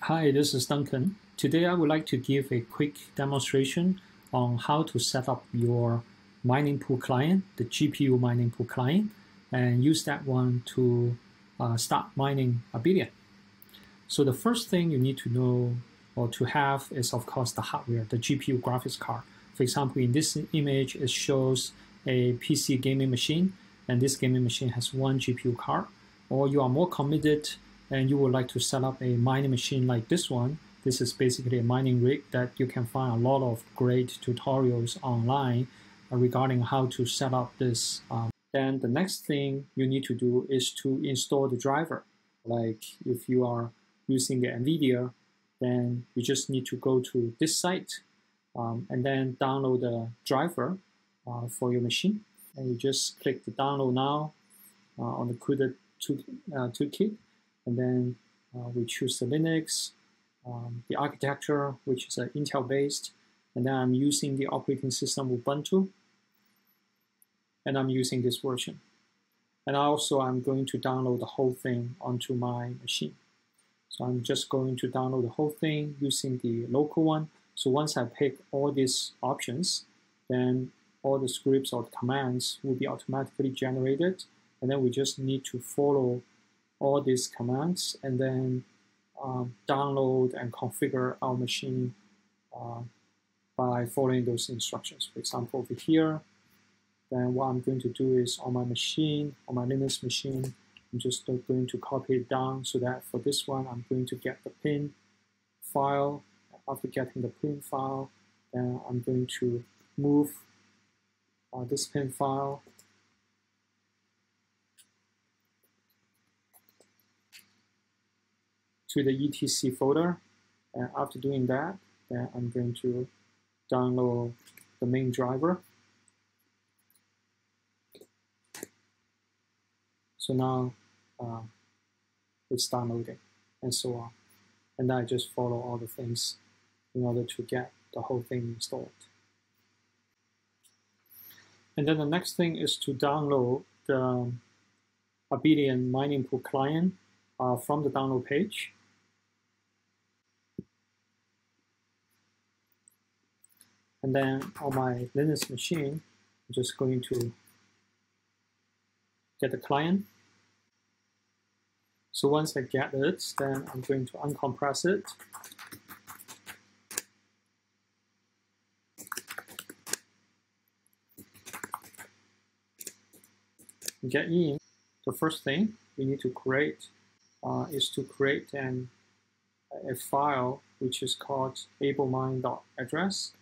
Hi, this is Duncan. Today I would like to give a quick demonstration on how to set up your mining pool client, the GPU mining pool client, and use that one to uh, start mining Abelian. So the first thing you need to know or to have is of course the hardware, the GPU graphics card. For example, in this image, it shows a PC gaming machine, and this gaming machine has one GPU card. Or you are more committed and you would like to set up a mining machine like this one. This is basically a mining rig that you can find a lot of great tutorials online regarding how to set up this. Um, then the next thing you need to do is to install the driver. Like if you are using the NVIDIA, then you just need to go to this site um, and then download the driver uh, for your machine. And you just click the download now uh, on the CUDA uh, toolkit. And then uh, we choose the Linux, um, the architecture, which is uh, Intel based. And then I'm using the operating system Ubuntu. And I'm using this version. And also I'm going to download the whole thing onto my machine. So I'm just going to download the whole thing using the local one. So once I pick all these options, then all the scripts or commands will be automatically generated. And then we just need to follow all these commands and then um, download and configure our machine uh, by following those instructions. For example, over here, then what I'm going to do is on my machine, on my Linux machine, I'm just going to copy it down so that for this one, I'm going to get the pin file. After getting the pin file, then I'm going to move uh, this pin file to the etc folder. And after doing that, then I'm going to download the main driver. So now uh, it's downloading and so on. And I just follow all the things in order to get the whole thing installed. And then the next thing is to download the Abelian mining pool client uh, from the download page. And then on my Linux machine, I'm just going to get the client. So once I get it, then I'm going to uncompress it. Get in, the first thing we need to create uh, is to create an, a file which is called ablemine.address.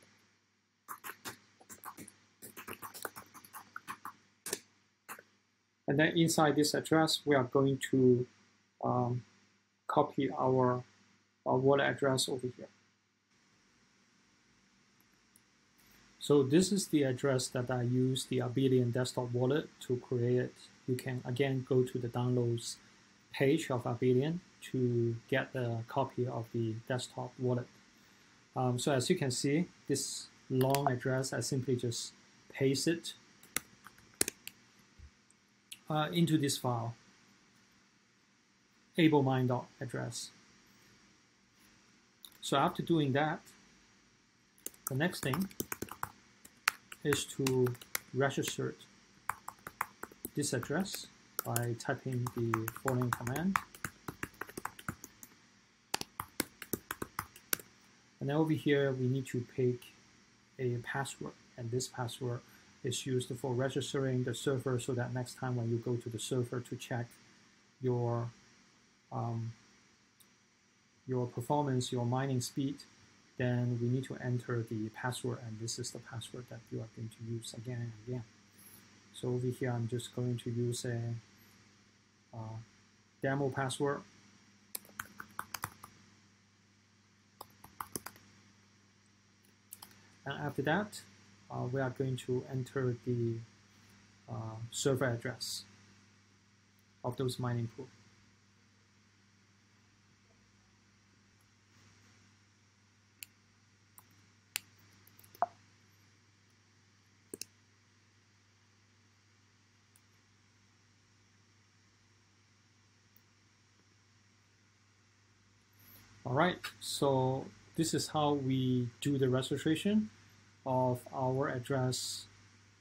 And then inside this address, we are going to um, copy our, wallet address over here. So this is the address that I use the Abelian desktop wallet to create. You can again go to the downloads page of Abelian to get a copy of the desktop wallet. Um, so as you can see, this long address, I simply just paste it uh, into this file, ablemine.address. So after doing that, the next thing is to register this address by typing the following command. And then over here, we need to pick a password, and this password is used for registering the server so that next time when you go to the server to check your um, your performance, your mining speed, then we need to enter the password and this is the password that you are going to use again and again. So over here, I'm just going to use a uh, demo password. And after that, uh, we are going to enter the uh, server address of those mining pool. All right, so this is how we do the registration of our address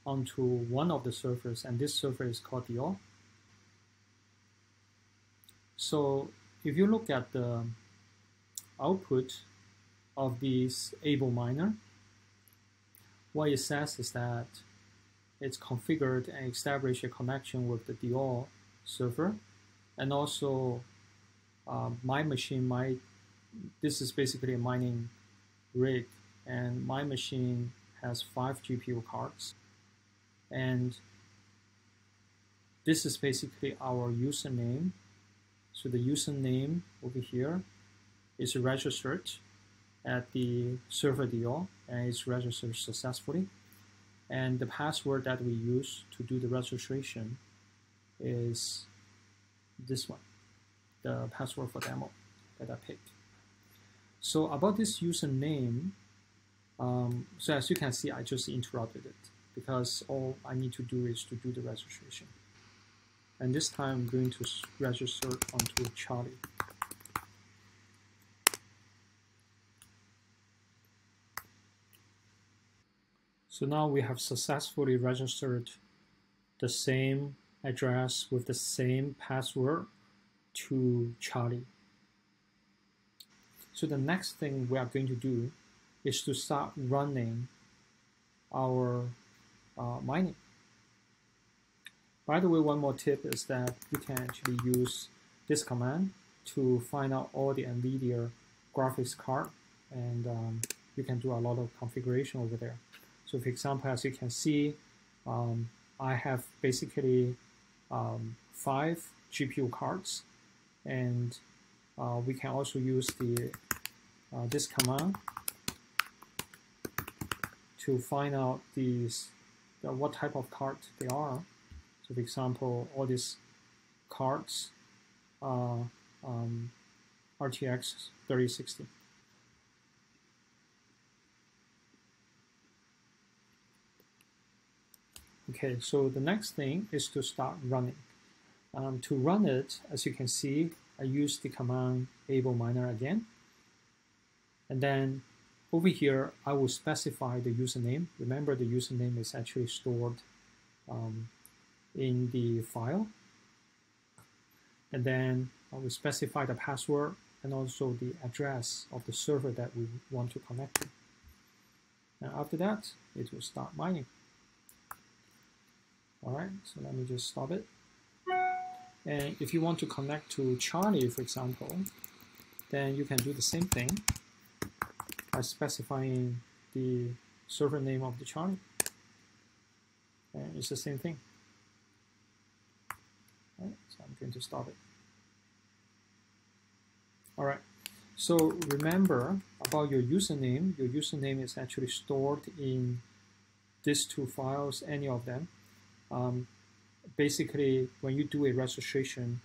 onto one of the servers, and this server is called Dior. So if you look at the output of this abelminer, what it says is that it's configured and established a connection with the Dior server, and also uh, my machine, my this is basically a mining rig, and my machine has five GPU cards, and this is basically our username. So the username over here is registered at the server Dior and it's registered successfully. And the password that we use to do the registration is this one, the password for demo that I picked. So about this username, um, so as you can see, I just interrupted it because all I need to do is to do the registration. And this time I'm going to register onto Charlie. So now we have successfully registered the same address with the same password to Charlie. So the next thing we are going to do is to start running our uh, mining. By the way, one more tip is that you can actually use this command to find out all the NVIDIA graphics card and um, you can do a lot of configuration over there. So for example, as you can see, um, I have basically um, five GPU cards and uh, we can also use the uh, this command to find out these uh, what type of card they are. So for example, all these cards are um, RTX 3060. Okay, so the next thing is to start running. Um, to run it, as you can see, I use the command abelminer again. And then over here, I will specify the username. Remember the username is actually stored um, in the file. And then I will specify the password and also the address of the server that we want to connect to. And after that, it will start mining. All right, so let me just stop it. And if you want to connect to Charlie, for example, then you can do the same thing by specifying the server name of the Charlie. And it's the same thing. Right, so I'm going to stop it. All right, so remember about your username. Your username is actually stored in these two files, any of them. Um, basically, when you do a registration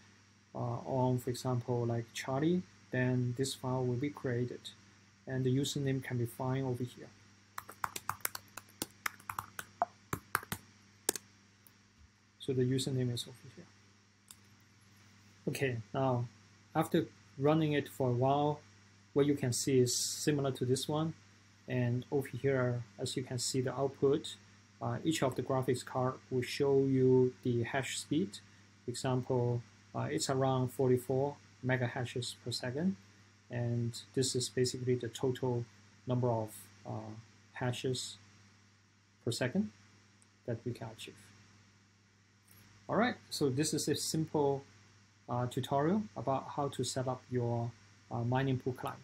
uh, on, for example, like Charlie, then this file will be created and the username can be found over here. So the username is over here. Okay, now after running it for a while, what you can see is similar to this one. And over here, as you can see the output, uh, each of the graphics card will show you the hash speed. For example, uh, it's around 44 mega hashes per second and this is basically the total number of uh, hashes per second that we can achieve. All right, so this is a simple uh, tutorial about how to set up your uh, mining pool client.